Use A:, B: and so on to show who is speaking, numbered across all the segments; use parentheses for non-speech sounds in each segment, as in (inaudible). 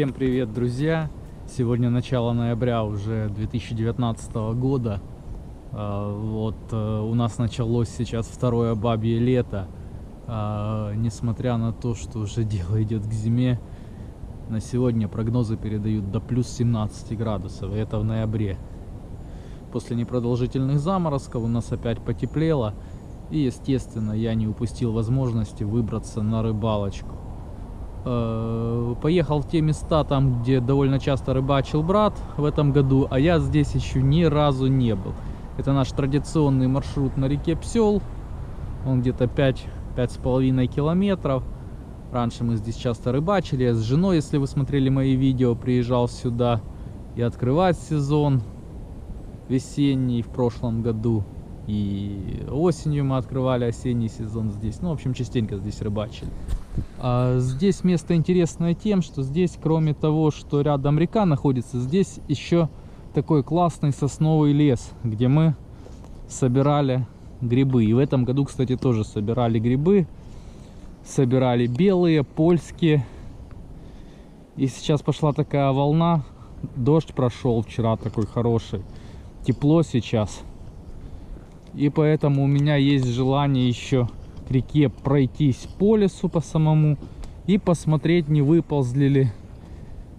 A: Всем привет, друзья! Сегодня начало ноября уже 2019 года. А, Вот э, у нас началось сейчас второе бабье лето. А, Несмотря на то, что уже (laughs) дело идет к зиме, на сегодня прогнозы передают до плюс 17 градусов, и это в ноябре. После непродолжительных заморозков у нас опять потеплело, и, естественно, я не упустил возможности выбраться на рыбалочку. Э, Поехал в те места, там, где довольно часто рыбачил брат в этом году, а я здесь еще ни разу не был. Это наш традиционный маршрут на реке Псел. Он где-то 5-5,5 километров. Раньше мы здесь часто рыбачили. Я с женой, если вы смотрели мои видео, приезжал сюда и открывать сезон весенний в прошлом году. И осенью мы открывали осенний сезон здесь. Ну, в общем, частенько здесь рыбачили. А здесь место интересное тем, что здесь, кроме того, что рядом река находится, здесь еще такой классный сосновый лес, где мы собирали грибы. И в этом году, кстати, тоже собирали грибы. Собирали белые, польские. И сейчас пошла такая волна. Дождь прошел вчера такой хороший. Тепло сейчас. И поэтому у меня есть желание еще к реке пройтись по лесу по самому и посмотреть, не выползли ли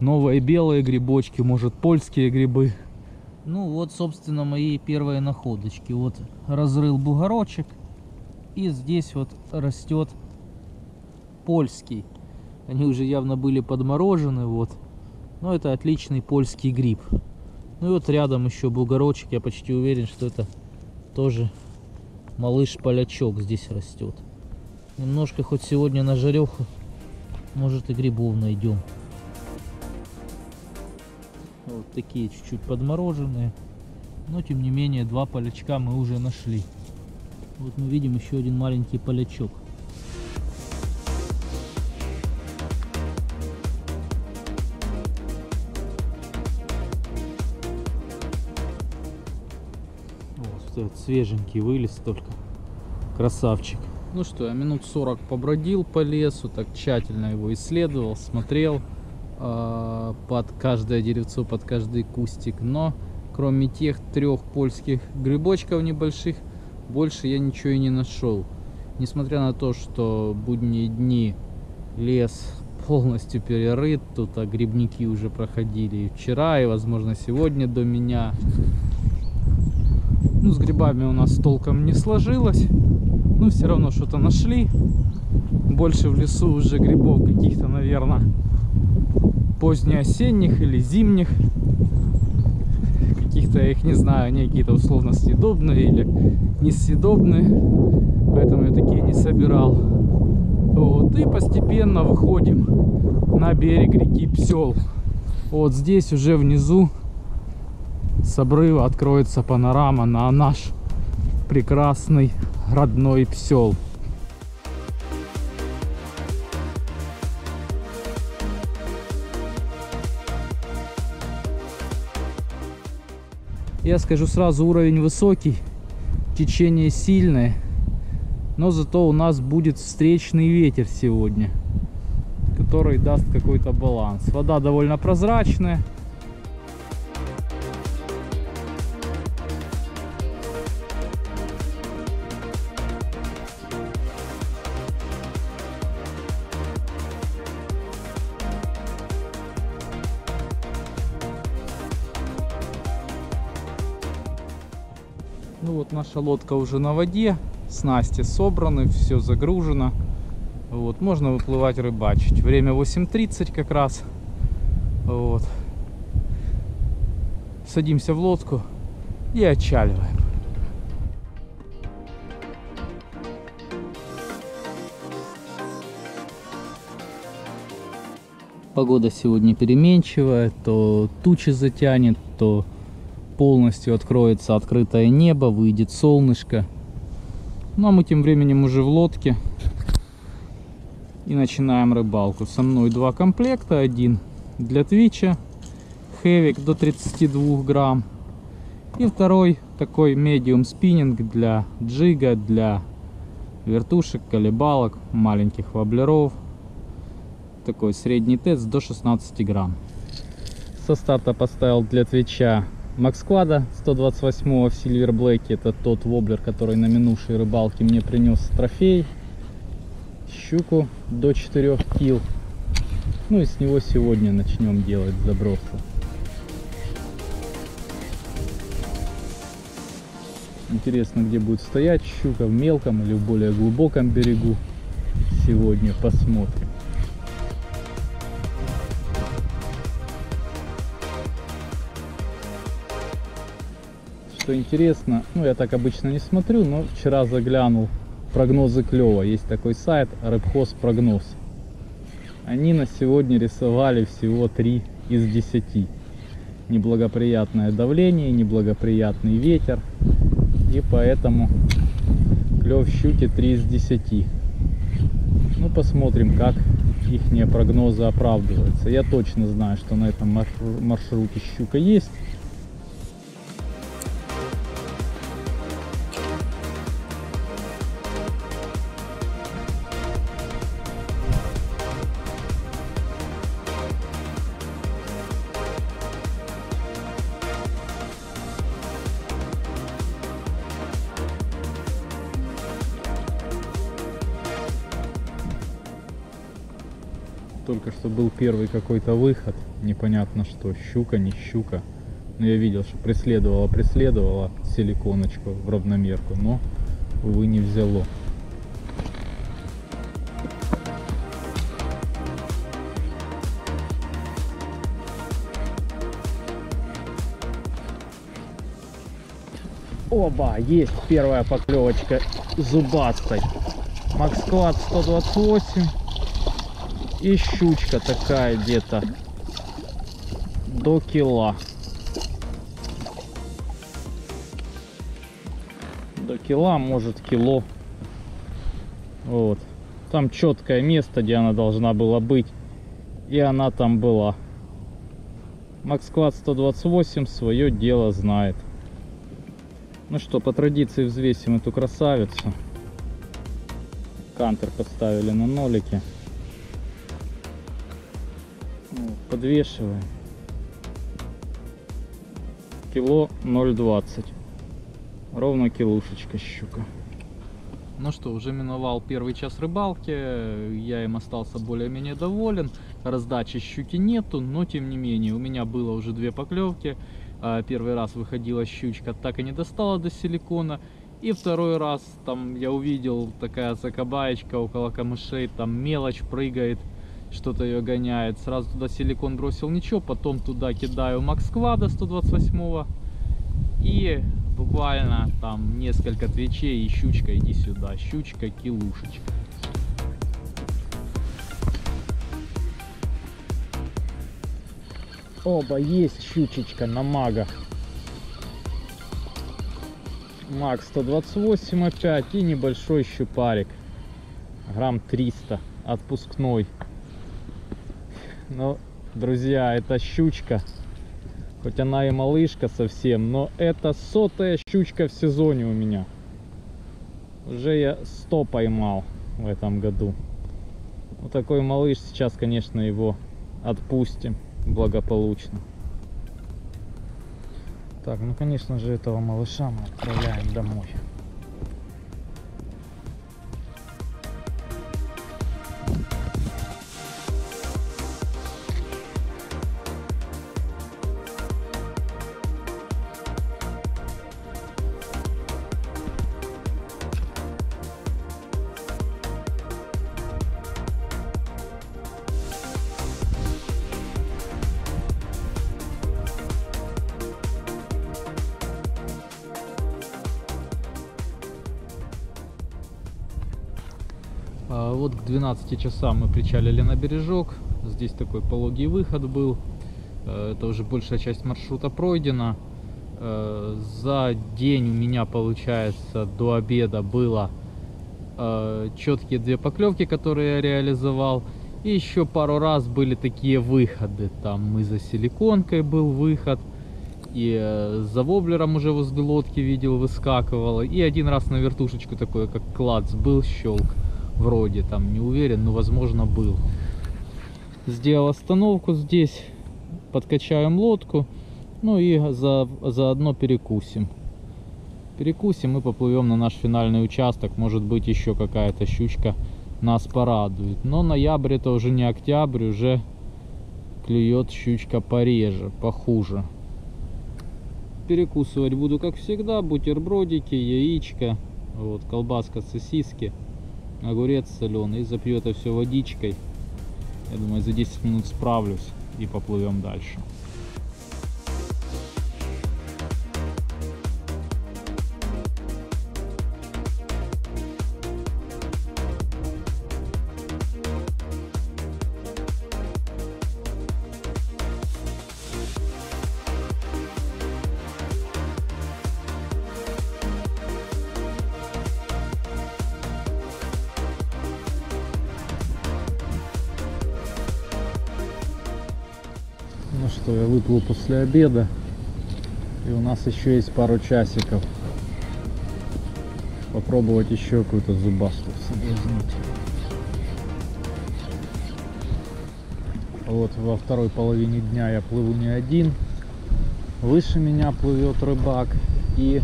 A: новые белые грибочки, может польские грибы. Ну вот, собственно, мои первые находочки. Вот разрыл бугорочек и здесь вот растет польский. Они уже явно были подморожены, вот. Но это отличный польский гриб. Ну и вот рядом еще бугорочек, я почти уверен, что это тоже малыш-полячок здесь растет. Немножко хоть сегодня на жареху, может и грибов найдем. Вот такие чуть-чуть подмороженные. Но тем не менее два полячка мы уже нашли. Вот мы видим еще один маленький полячок. Вот свеженький вылез только. Красавчик. Ну что, я минут 40 побродил по лесу, так тщательно его исследовал, смотрел э, под каждое деревцо, под каждый кустик. Но кроме тех трех польских грибочков небольших, больше я ничего и не нашел. Несмотря на то, что будние дни лес полностью перерыт, тут а грибники уже проходили и вчера, и возможно сегодня до меня. Ну, с грибами у нас толком не сложилось. Ну, все равно что-то нашли. Больше в лесу уже грибов каких-то, наверное, позднеосенних или зимних. Каких-то, я их не знаю, они какие-то условно съедобные или несъедобные. Поэтому я такие не собирал. Вот, и постепенно выходим на берег реки Псел. Вот здесь уже внизу с обрыва откроется панорама на наш прекрасный родной псел. Я скажу сразу, уровень высокий, течение сильное, но зато у нас будет встречный ветер сегодня, который даст какой-то баланс. Вода довольно прозрачная, вот наша лодка уже на воде, снасти собраны, все загружено. Вот, можно выплывать рыбачить. Время 8.30 как раз. Вот. Садимся в лодку и отчаливаем. Погода сегодня переменчивая, то тучи затянет, то полностью откроется открытое небо, выйдет солнышко. Ну а мы тем временем уже в лодке и начинаем рыбалку. Со мной два комплекта, один для твича, хевик до 32 грамм. И второй такой медиум спиннинг для джига, для вертушек, колебалок, маленьких воблеров. такой средний тест до 16 грамм. Со старта поставил для твича Максквада 128 в Silver Black. Это тот воблер, который на минувшей рыбалке мне принес трофей. Щуку до 4 кил. Ну и с него сегодня начнем делать забросы. Интересно, где будет стоять щука, в мелком или в более глубоком берегу. Сегодня посмотрим. Что интересно, ну я так обычно не смотрю, но вчера заглянул прогнозы клева. Есть такой сайт Рыбхоз прогноз. Они на сегодня рисовали всего 3 из 10. Неблагоприятное давление, неблагоприятный ветер. И поэтому клев щуки 3 из 10. Ну посмотрим, как их прогнозы оправдываются. Я точно знаю, что на этом маршруте щука есть. Только что был первый какой-то выход. Непонятно что, щука, не щука. Но я видел, что преследовала, преследовала силиконочку в равномерку, но, увы, не взяло. Оба, есть первая поклевочка зубастой. Максклад 128 и щучка такая где-то до кила. До кила, может кило. Вот. Там четкое место, где она должна была быть. И она там была. Максклад 128 свое дело знает. Ну что, по традиции взвесим эту красавицу. Кантер поставили на нолике подвешиваем. Кило 0,20. Ровно килушечка щука. Ну что, уже миновал первый час рыбалки, я им остался более-менее доволен. Раздачи щуки нету, но тем не менее, у меня было уже две поклевки. А, первый раз выходила щучка, так и не достала до силикона. И второй раз там я увидел такая закабаечка около камышей, там мелочь прыгает что-то ее гоняет. Сразу туда силикон бросил ничего, потом туда кидаю Макс Квада 128 и буквально там несколько твичей и щучка иди сюда, щучка, килушечка. Оба, есть щучечка на мага. Маг 128 опять и небольшой щупарик. Грамм 300 отпускной. Ну, друзья, это щучка. Хоть она и малышка совсем, но это сотая щучка в сезоне у меня. Уже я 100 поймал в этом году. Вот такой малыш, сейчас, конечно, его отпустим благополучно. Так, ну, конечно же, этого малыша мы отправляем домой. Вот к 12 часам мы причалили на бережок. Здесь такой пологий выход был. Э, это уже большая часть маршрута пройдена. Э, за день у меня, получается, до обеда было э, четкие две поклевки, которые я реализовал. И еще пару раз были такие выходы. Там мы за силиконкой был выход. И за воблером уже возле лодки видел, выскакивало. И один раз на вертушечку такое, как клац, был щелк вроде там не уверен но возможно был сделал остановку здесь, подкачаем лодку, ну и за, заодно перекусим. Перекусим и поплывем на наш финальный участок, может быть еще какая-то щучка нас порадует. Но ноябрь это уже не октябрь, уже клюет щучка пореже, похуже. Перекусывать буду как всегда, бутербродики, яичко, вот, колбаска, сосиски, огурец соленый. Запью это все водичкой. Я думаю, за 10 минут справлюсь и поплывем дальше. Что, я выплыл после обеда. И у нас еще есть пару часиков. Попробовать еще какую-то зубастую соблазнить. Вот во второй половине дня я плыву не один. Выше меня плывет рыбак и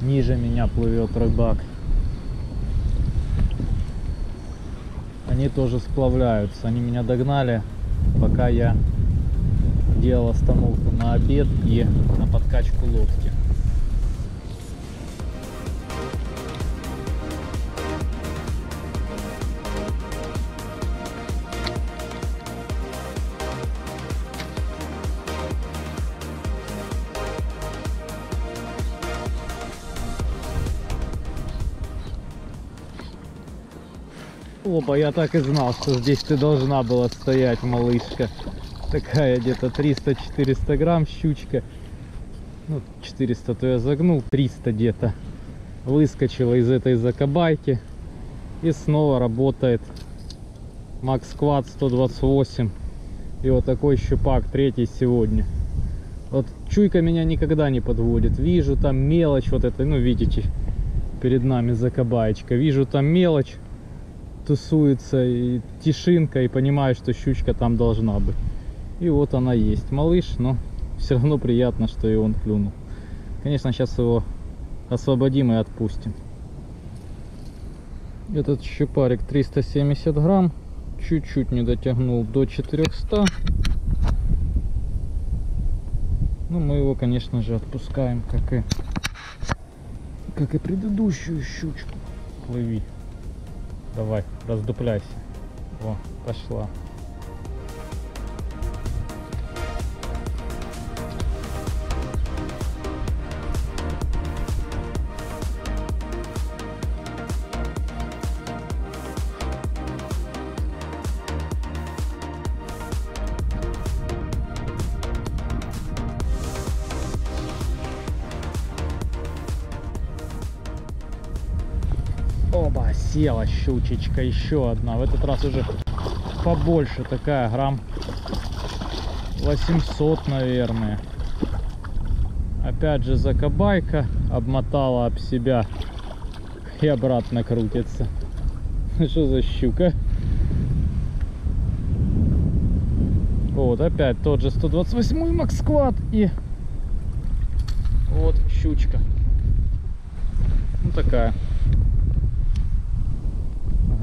A: ниже меня плывет рыбак. Они тоже сплавляются. Они меня догнали, пока я делал остановку на обед и на подкачку лодки. Опа, я так и знал, что здесь ты должна была стоять, малышка. Такая где-то 300-400 грамм щучка. Ну, 400 то я загнул, 300 где-то. Выскочила из этой закабайки. И снова работает Max Quad 128. И вот такой щупак, третий сегодня. Вот чуйка меня никогда не подводит. Вижу там мелочь, вот это, ну видите, перед нами закабаечка. Вижу там мелочь, тусуется и тишинка, и понимаю, что щучка там должна быть. И вот она есть. Малыш, но все равно приятно, что и он клюнул. Конечно, сейчас его освободим и отпустим. Этот щупарик 370 грамм. Чуть-чуть не дотягнул до 400. Ну, мы его, конечно же, отпускаем, как и, как и предыдущую щучку. Плыви. Давай, раздупляйся. О, пошла. Села щучечка, еще одна. В этот раз уже побольше такая, грамм 800, наверное. Опять же закабайка обмотала об себя и обратно крутится. (laughs) Что за щука? Вот, опять тот же 128 Максквад и вот щучка. Ну такая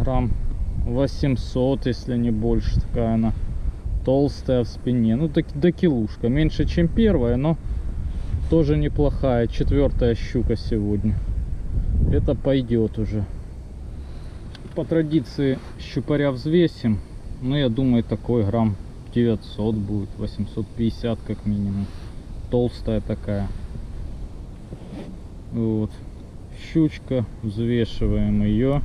A: грамм 800, если не больше. Такая она толстая в спине. Ну, так, до килушка. Меньше, чем первая, но тоже неплохая. Четвертая щука сегодня. Это пойдет уже. По традиции щупаря взвесим. Но я думаю, такой грамм 900 будет. 850 как минимум. Толстая такая. Вот. Щучка. Взвешиваем ее.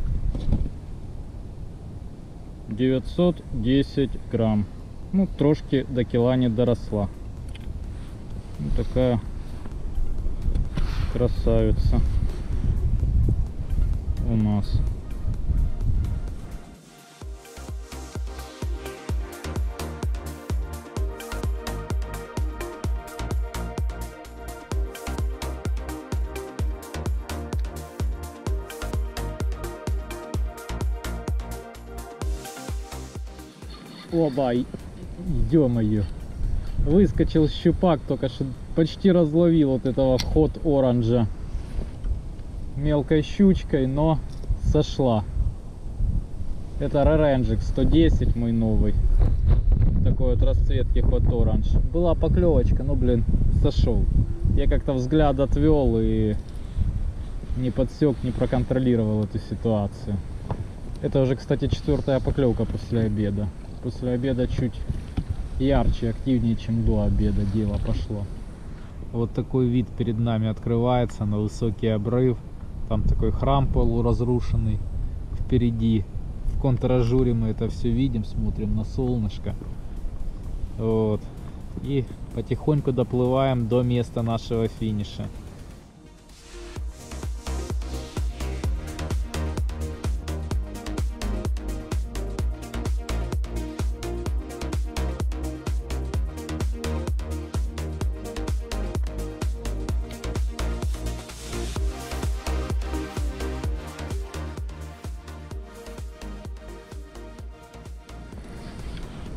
A: 910 грамм. Ну, трошки до кила не доросла. Вот такая красавица у нас. Оба, ё-моё. Выскочил щупак, только что почти разловил вот этого ход оранжа. Мелкой щучкой, но сошла. Это Реренджик 110 мой новый. Такой вот расцветки ход оранж. Была поклевочка, но блин, сошел. Я как-то взгляд отвел и не подсек, не проконтролировал эту ситуацию. Это уже, кстати, четвертая поклевка после обеда. После обеда чуть ярче, активнее, чем до обеда дело пошло. Вот такой вид перед нами открывается на высокий обрыв. Там такой храм полуразрушенный впереди. В контражуре мы это все видим, смотрим на солнышко. Вот. И потихоньку доплываем до места нашего финиша.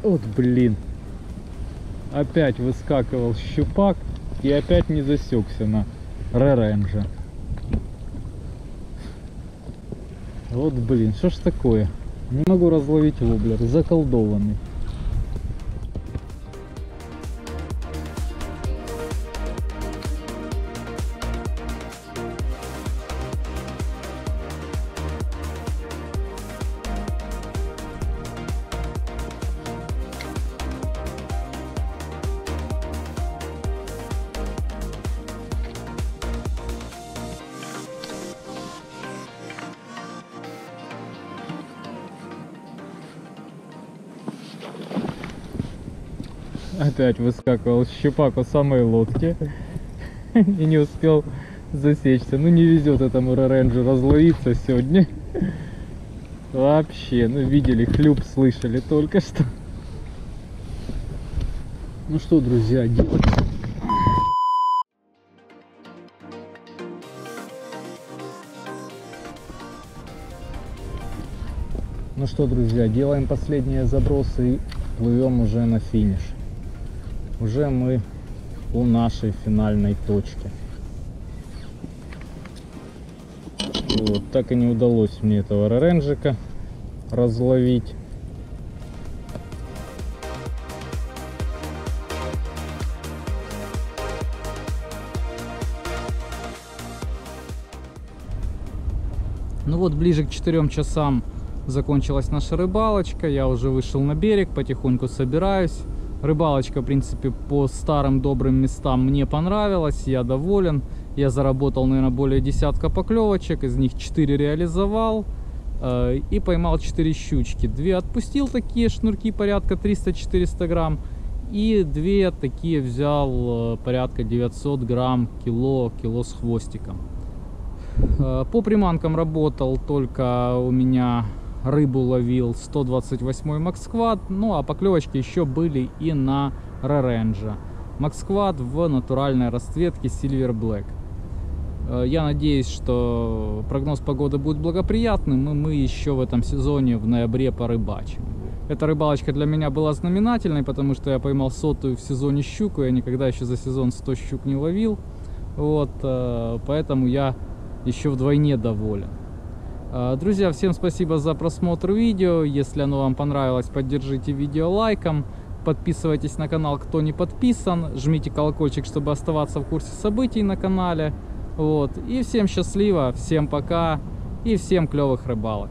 A: Вот блин. Опять выскакивал щупак и опять не засекся на реренже. Вот блин, что ж такое? Не могу разловить воблер, заколдованный. Опять выскакивал щупак у самой лодки (laughs) и не успел засечься. Ну не везет этому Роренджу разловиться сегодня. (laughs) Вообще, ну видели, хлюп слышали только что. Ну что, друзья, делать? Ну что, друзья, делаем последние забросы и плывем уже на финиш уже мы у нашей финальной точки. Вот, так и не удалось мне этого реренжика разловить. Ну вот ближе к 4 часам закончилась наша рыбалочка. Я уже вышел на берег, потихоньку собираюсь. Рыбалочка, в принципе, по старым добрым местам мне понравилась, я доволен. Я заработал, наверное, более десятка поклевочек, из них 4 реализовал э, и поймал 4 щучки. Две отпустил такие шнурки порядка 300-400 грамм и две такие взял э, порядка 900 грамм, кило, кило с хвостиком. Э, по приманкам работал только у меня рыбу ловил 128 Максквад, ну а поклевочки еще были и на Реренджа. Максквад в натуральной расцветке Silver Black. Э, я надеюсь, что прогноз погоды будет благоприятным, и мы еще в этом сезоне в ноябре порыбачим. Эта рыбалочка для меня была знаменательной, потому что я поймал сотую в сезоне щуку, я никогда еще за сезон 100 щук не ловил. Вот, э, поэтому я еще вдвойне доволен. А, друзья, всем спасибо за просмотр видео. Если оно вам понравилось, поддержите видео лайком. Подписывайтесь на канал, кто не подписан. Жмите колокольчик, чтобы оставаться в курсе событий на канале. Вот. И всем счастливо, всем пока и всем клевых рыбалок.